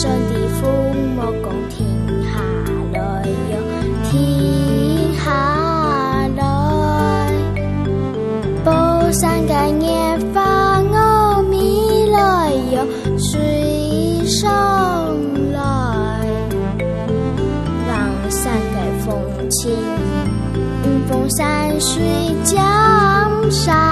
上地风母共天下来哟，天下来，宝山盖耶花阿弥来哟，水上来，王山盖风清，风山水江山。